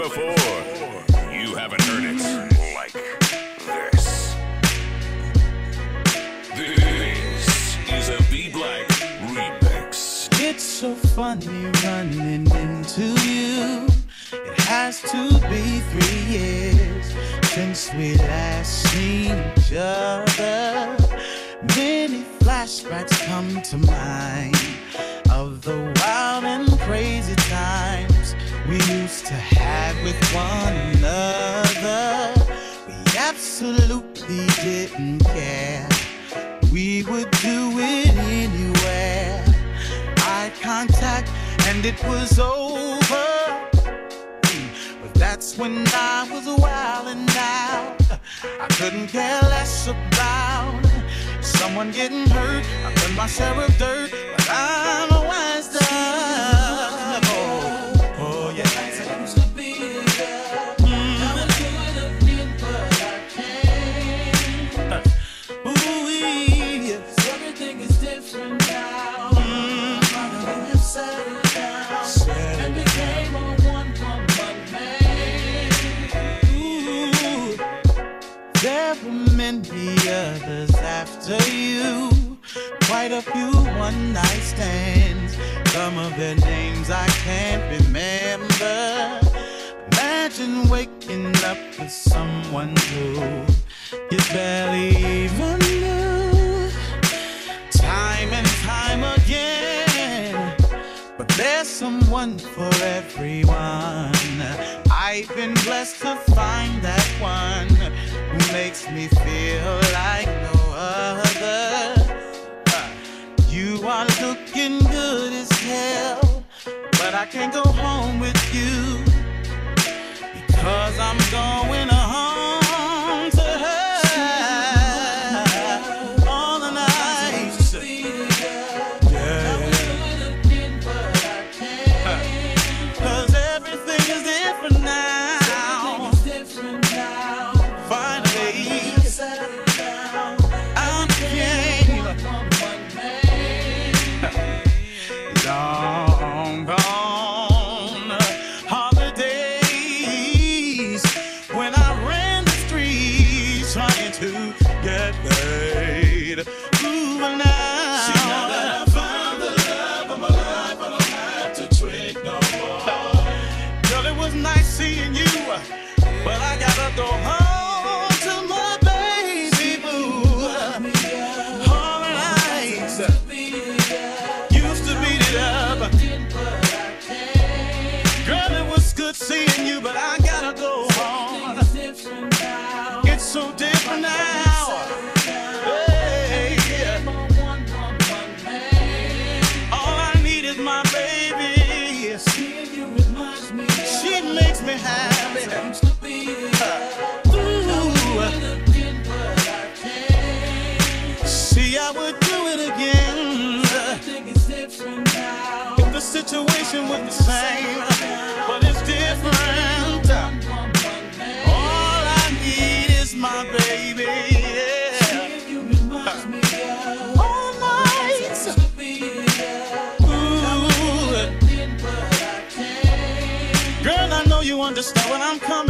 before. You haven't heard it like this. This is a Bee Black remix. It's so funny running into you. It has to be three years since we last seen each other. Many flashbacks come to mind we used to have with one another. We absolutely didn't care. We would do it anywhere. Eye contact, and it was over. But that's when I was wild and out. I couldn't care less about someone getting hurt. I put my share of dirt, others after you. Quite a few one night stands. Some of their names I can't remember. Imagine waking up with someone who you barely even knew. Time and time again. But there's someone for everyone. I've been blessed to find that one makes me feel like no other. You are looking good as hell, but I can't go home with you because I'm going is my baby. She makes me happy. See, I would do it again if the situation was the same, but it's different. All I need is my baby. All night. Ooh. Girl, I know you understand where I'm coming